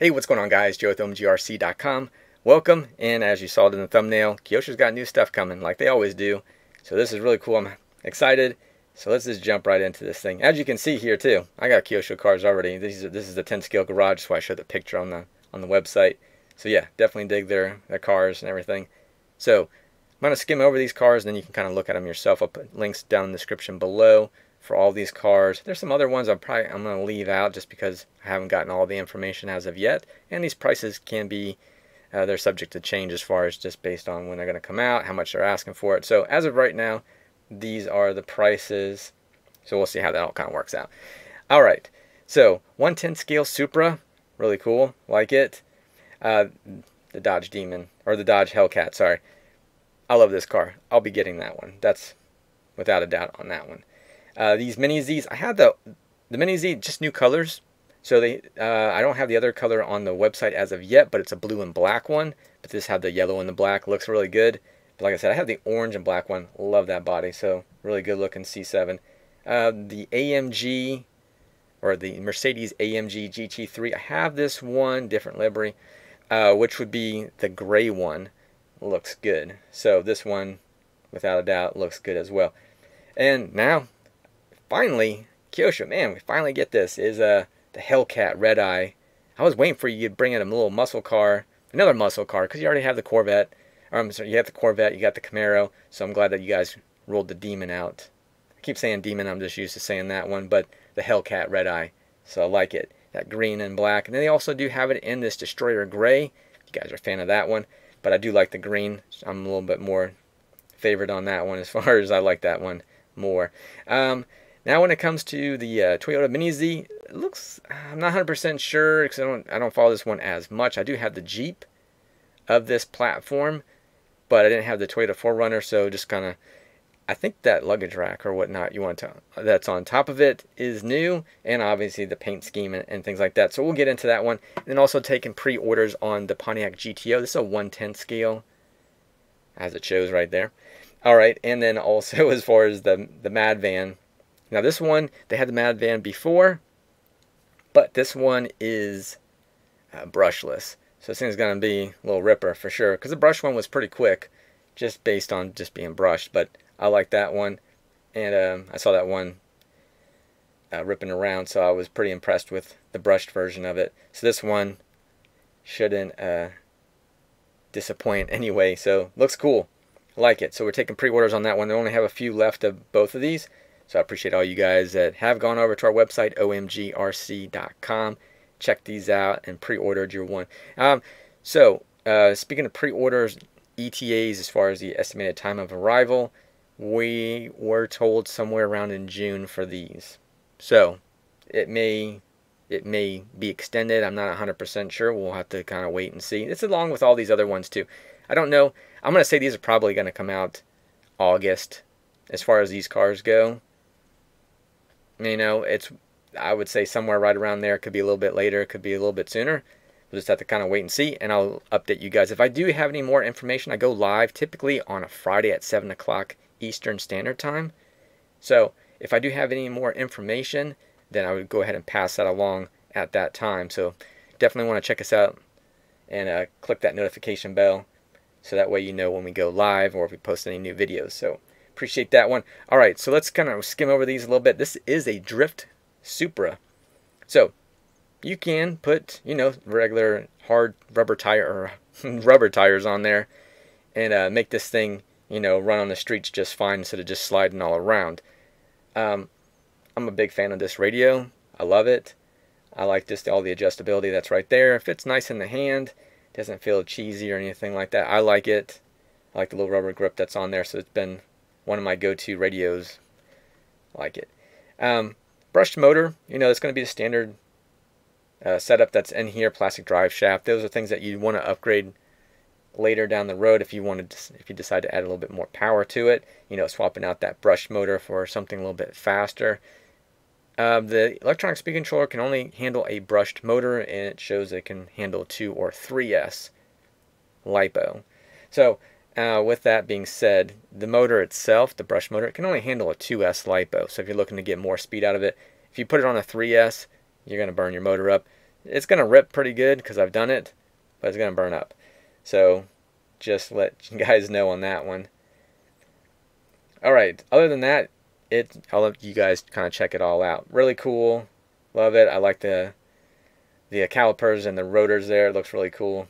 Hey, what's going on guys? Joe with OMGRC.com. Welcome, and as you saw in the thumbnail, Kyosho's got new stuff coming, like they always do. So this is really cool. I'm excited. So let's just jump right into this thing. As you can see here too, I got Kyosho cars already. This is this is the 10 scale garage, so I showed the picture on the on the website. So yeah, definitely dig their their cars and everything. So I'm gonna skim over these cars, and then you can kind of look at them yourself. I'll put links down in the description below for all these cars. There's some other ones I'm probably I'm gonna leave out just because I haven't gotten all the information as of yet, and these prices can be uh, they're subject to change as far as just based on when they're going to come out, how much they're asking for it. So as of right now, these are the prices. So we'll see how that all kind of works out. All right. So 110 scale Supra, really cool, like it. Uh, the Dodge Demon or the Dodge Hellcat. Sorry, I love this car. I'll be getting that one. That's without a doubt on that one. Uh, these Mini Zs, I had the the Mini Z just new colors. So they, uh, I don't have the other color on the website as of yet, but it's a blue and black one. But this had the yellow and the black. Looks really good. But like I said, I have the orange and black one. Love that body. So really good looking C7. Uh, the AMG or the Mercedes AMG GT3. I have this one, different livery, uh, which would be the gray one. Looks good. So this one, without a doubt, looks good as well. And now, finally, Kyosho, man, we finally get this. Is uh, the Hellcat Red Eye. I was waiting for you to bring in a little muscle car, another muscle car, because you already have the Corvette. Or I'm sorry, you have the Corvette, you got the Camaro. So I'm glad that you guys rolled the Demon out. I keep saying Demon, I'm just used to saying that one, but the Hellcat Red Eye. So I like it. That green and black. And then they also do have it in this Destroyer Gray. You guys are a fan of that one. But I do like the green. I'm a little bit more favored on that one as far as I like that one more. Um, now when it comes to the uh, Toyota Mini Z, it looks, I'm not 100% sure because I don't, I don't follow this one as much. I do have the Jeep of this platform, but I didn't have the Toyota 4Runner, so just kind of, I think that luggage rack or whatnot you want to, that's on top of it is new, and obviously the paint scheme and, and things like that. So we'll get into that one. And then also taking pre-orders on the Pontiac GTO. This is a 110 scale, as it shows right there. All right, and then also as far as the the Mad Van, now this one, they had the Mad Van before, but this one is uh, brushless. So this thing's going to be a little ripper for sure. Because the brush one was pretty quick, just based on just being brushed. But I like that one. And um, I saw that one uh, ripping around, so I was pretty impressed with the brushed version of it. So this one shouldn't uh, disappoint anyway. So looks cool. Like it. So we're taking pre-orders on that one. They only have a few left of both of these. So I appreciate all you guys that have gone over to our website, omgrc.com, Check these out, and pre-ordered your one. Um, so uh, speaking of pre-orders, ETAs as far as the estimated time of arrival, we were told somewhere around in June for these. So it may it may be extended. I'm not 100% sure. We'll have to kind of wait and see. It's along with all these other ones too. I don't know. I'm going to say these are probably going to come out August as far as these cars go. You know, it's I would say somewhere right around there. It could be a little bit later. It could be a little bit sooner. We'll just have to kind of wait and see, and I'll update you guys. If I do have any more information, I go live typically on a Friday at 7 o'clock Eastern Standard Time. So if I do have any more information, then I would go ahead and pass that along at that time. So definitely want to check us out and uh, click that notification bell so that way you know when we go live or if we post any new videos. So Appreciate that one. All right, so let's kind of skim over these a little bit. This is a Drift Supra. So you can put, you know, regular hard rubber tire or rubber tires on there and uh, make this thing, you know, run on the streets just fine instead of just sliding all around. Um, I'm a big fan of this radio. I love it. I like just all the adjustability that's right there. It fits nice in the hand. Doesn't feel cheesy or anything like that. I like it. I like the little rubber grip that's on there, so it's been one of my go-to radios. like it. Um, brushed motor, you know, it's going to be the standard uh, setup that's in here, plastic drive shaft. Those are things that you want to upgrade later down the road if you wanted to, if you decide to add a little bit more power to it. You know, swapping out that brushed motor for something a little bit faster. Uh, the electronic speed controller can only handle a brushed motor, and it shows it can handle 2 or 3S LiPo. So uh, with that being said, the motor itself, the brush motor, it can only handle a 2S LiPo. So if you're looking to get more speed out of it, if you put it on a 3S, you're going to burn your motor up. it's going to rip pretty good because I've done it, but it's going to burn up. So just let you guys know on that one. All right, other than that, it I'll let you guys kind of check it all out. Really cool. Love it. I like the the calipers and the rotors there. It looks really cool.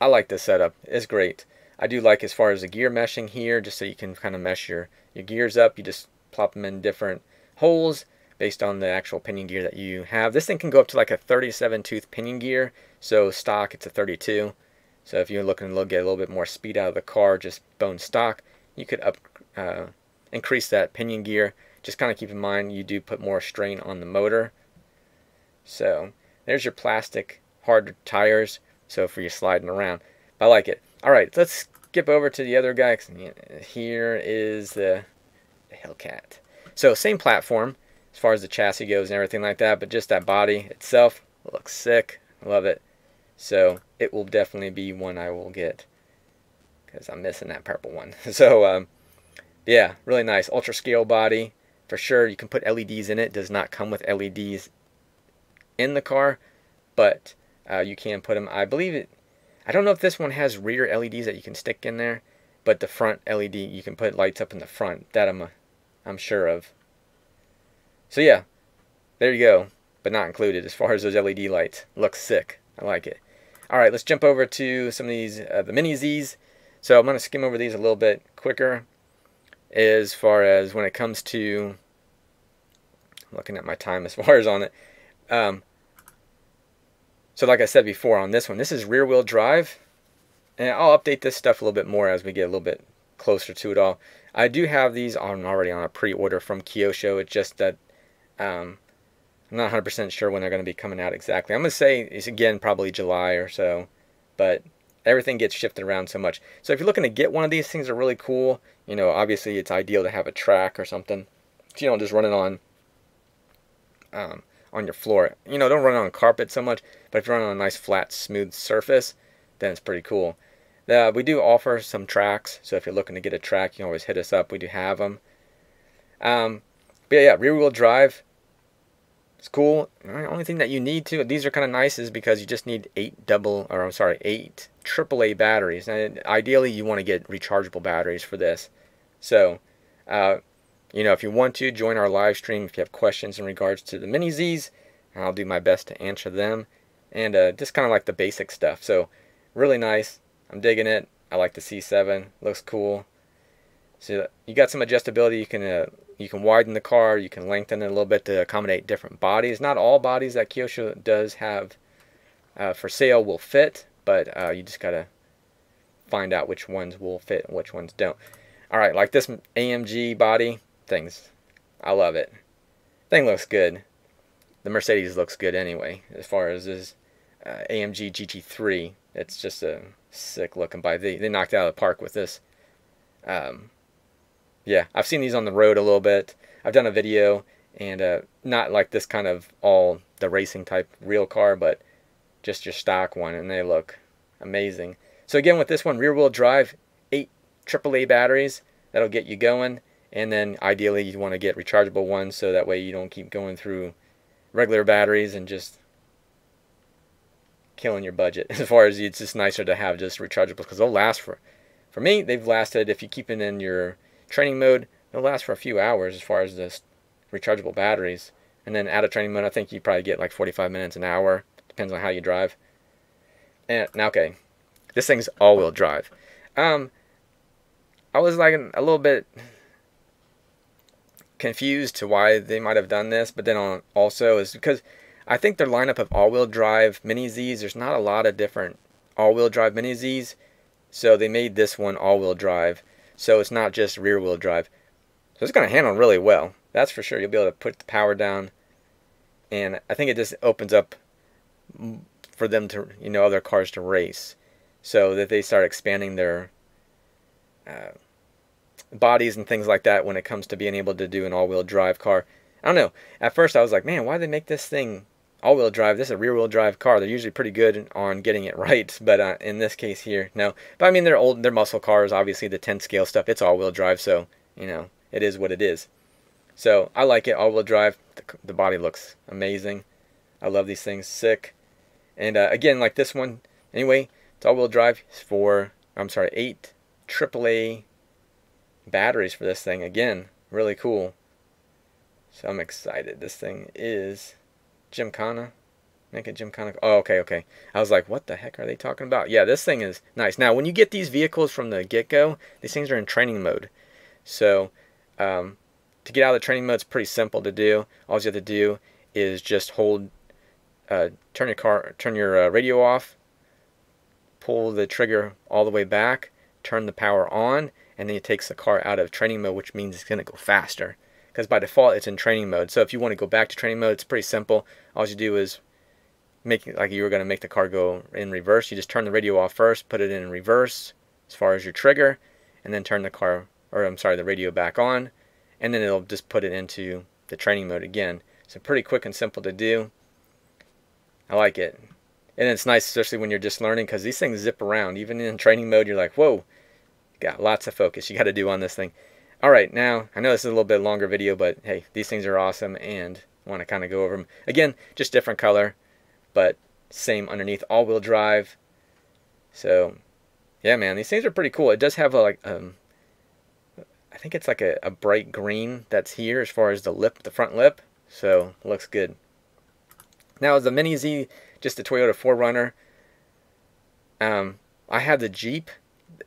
I like this setup. It's great. I do like as far as the gear meshing here, just so you can kind of mesh your, your gears up. You just plop them in different holes based on the actual pinion gear that you have. This thing can go up to like a 37 tooth pinion gear. So stock, it's a 32. So if you're looking to get a little bit more speed out of the car, just bone stock, you could up uh, increase that pinion gear. Just kind of keep in mind you do put more strain on the motor. So there's your plastic hard tires. So for you sliding around, I like it. All right, let's skip over to the other guy. Here is the, Hellcat. So same platform as far as the chassis goes and everything like that, but just that body itself looks sick. Love it. So it will definitely be one I will get because I'm missing that purple one. So um, yeah, really nice. Ultra scale body for sure. You can put LEDs in it. Does not come with LEDs in the car, but uh, you can put them. I believe it. I don't know if this one has rear LEDs that you can stick in there, but the front LED you can put lights up in the front. That I'm I'm sure of. So yeah, there you go, but not included as far as those LED lights. Looks sick. I like it. All right, let's jump over to some of these uh, the mini Z's. So I'm going to skim over these a little bit quicker as far as when it comes to looking at my time as far as on it. Um, so like I said before on this one, this is rear wheel drive. And I'll update this stuff a little bit more as we get a little bit closer to it all. I do have these on already on a pre-order from Kyosho. It's just that um, I'm not 100% sure when they're going to be coming out exactly. I'm going to say it's again probably July or so, but everything gets shifted around so much. So if you're looking to get one of these things, are really cool. You know, obviously it's ideal to have a track or something. So you don't just run it on um, on your floor. You know, don't run on carpet so much, but if you run on a nice flat, smooth surface, then it's pretty cool. Uh, we do offer some tracks, so if you're looking to get a track, you can always hit us up. We do have them. Um, but yeah, rear wheel drive. It's cool. The only thing that you need to, these are kind of nice, is because you just need eight double, or I'm sorry, eight AAA batteries. And ideally, you want to get rechargeable batteries for this. So, uh, you know, if you want to join our live stream, if you have questions in regards to the Mini Z's, I'll do my best to answer them. And uh, just kind of like the basic stuff. So, really nice. I'm digging it. I like the C7. Looks cool. So you got some adjustability. You can uh, you can widen the car, you can lengthen it a little bit to accommodate different bodies. Not all bodies that Kyosho does have uh, for sale will fit, but uh, you just gotta find out which ones will fit and which ones don't. All right, like this AMG body things, I love it. Thing looks good. The Mercedes looks good anyway. As far as this uh, AMG GT3, it's just a sick looking bike. They they knocked out of the park with this. Um, yeah, I've seen these on the road a little bit. I've done a video and uh, not like this kind of all the racing type real car, but just your stock one, and they look amazing. So again, with this one, rear wheel drive, eight AAA batteries, that'll get you going. And then ideally you want to get rechargeable ones so that way you don't keep going through regular batteries and just killing your budget. As far as it's just nicer to have just rechargeable because they'll last for, for me, they've lasted, if you keep it in your training mode, they'll last for a few hours as far as the rechargeable batteries. And then out of training mode, I think you probably get like 45 minutes, an hour. Depends on how you drive. And now, okay, this thing's all-wheel drive. Um, I was like a little bit confused to why they might have done this, but then on also is because I think their lineup of all-wheel drive Mini Z's, there's not a lot of different all-wheel drive Mini Z's, so they made this one all-wheel drive so it's not just rear wheel drive. So it's going to handle really well. That's for sure. You'll be able to put the power down. And I think it just opens up for them to, you know, other cars to race. So that they start expanding their uh, bodies and things like that when it comes to being able to do an all-wheel drive car. I don't know. At first I was like, man, why did they make this thing all-wheel drive. This is a rear-wheel drive car. They're usually pretty good on getting it right, but uh, in this case here, no. But I mean, they're old, they're muscle cars. Obviously, the 10 scale stuff, it's all-wheel drive, so you know, it is what it is. So I like it all-wheel drive. The, the body looks amazing. I love these things. Sick. And uh, again, like this one, anyway, it's all-wheel drive It's for, I'm sorry, eight AAA batteries for this thing. Again, really cool. So I'm excited. This thing is Gymkhana. Make it Gymkhana. Oh, okay, okay. I was like, what the heck are they talking about? Yeah, this thing is nice. Now, when you get these vehicles from the get-go, these things are in training mode. So, um, to get out of the training mode, it's pretty simple to do. All you have to do is just hold, uh, turn your car, turn your uh, radio off, pull the trigger all the way back, turn the power on, and then it takes the car out of training mode, which means it's going to go faster. Because by default, it's in training mode. So if you want to go back to training mode, it's pretty simple. All you do is make it like you were going to make the car go in reverse. You just turn the radio off first, put it in reverse as far as your trigger, and then turn the car, or I'm sorry, the radio back on, and then it'll just put it into the training mode again. So pretty quick and simple to do. I like it. And it's nice, especially when you're just learning, because these things zip around. Even in training mode, you're like, whoa, got lots of focus you got to do on this thing. All right, now, I know this is a little bit longer video, but hey, these things are awesome, and I want to kind of go over them. Again, just different color, but same underneath, all-wheel drive. So, yeah, man, these things are pretty cool. It does have a, like, um, I think it's like a, a bright green that's here as far as the lip, the front lip. So, looks good. Now, is the Mini Z just a Toyota 4Runner. Um, I have the Jeep.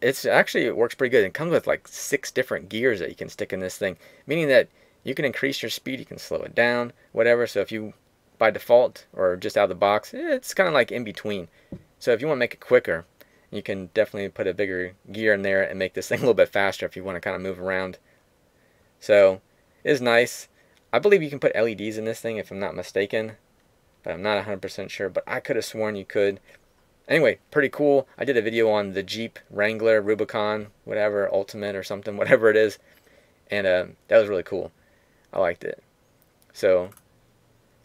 It's actually it works pretty good. It comes with like six different gears that you can stick in this thing, meaning that you can increase your speed, you can slow it down, whatever. So if you by default or just out of the box, eh, it's kind of like in between. So if you want to make it quicker, you can definitely put a bigger gear in there and make this thing a little bit faster if you want to kind of move around. So it is nice. I believe you can put LEDs in this thing if I'm not mistaken but I'm not 100% sure. But I could have sworn you could. Anyway, pretty cool. I did a video on the Jeep Wrangler Rubicon, whatever, Ultimate or something, whatever it is. And uh, that was really cool. I liked it. So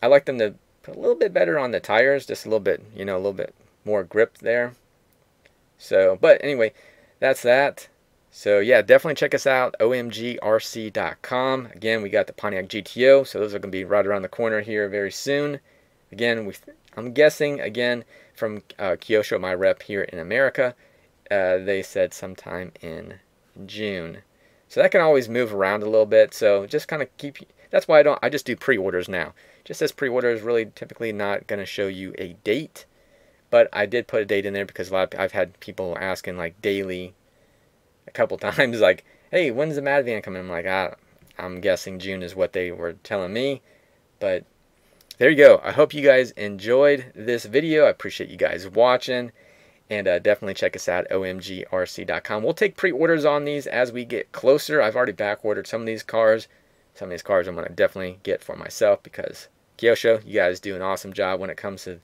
I like them to put a little bit better on the tires, just a little bit, you know, a little bit more grip there. So, but anyway, that's that. So yeah, definitely check us out, omgrc.com. Again, we got the Pontiac GTO, so those are going to be right around the corner here very soon. Again, we, I'm guessing, again, from uh, Kyosho, my rep here in America, uh, they said sometime in June. So that can always move around a little bit. So just kind of keep, that's why I don't, I just do pre-orders now. Just as pre-order is really typically not going to show you a date. But I did put a date in there because a lot of, I've had people asking like daily, a couple times, like, hey, when's the Mad Van coming? I'm like, ah, I'm guessing June is what they were telling me. But there you go. I hope you guys enjoyed this video. I appreciate you guys watching. And uh, definitely check us out, omgrc.com. We'll take pre-orders on these as we get closer. I've already back-ordered some of these cars. Some of these cars I'm going to definitely get for myself because Kyosho, you guys do an awesome job when it comes to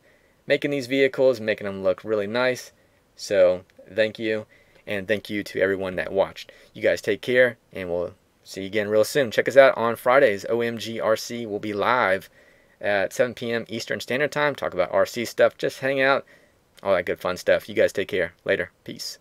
making these vehicles, making them look really nice. So thank you. And thank you to everyone that watched. You guys take care, and we'll see you again real soon. Check us out on Fridays. OMGRC will be live at 7 p.m. Eastern Standard Time. Talk about RC stuff. Just hang out. All that good fun stuff. You guys take care. Later. Peace.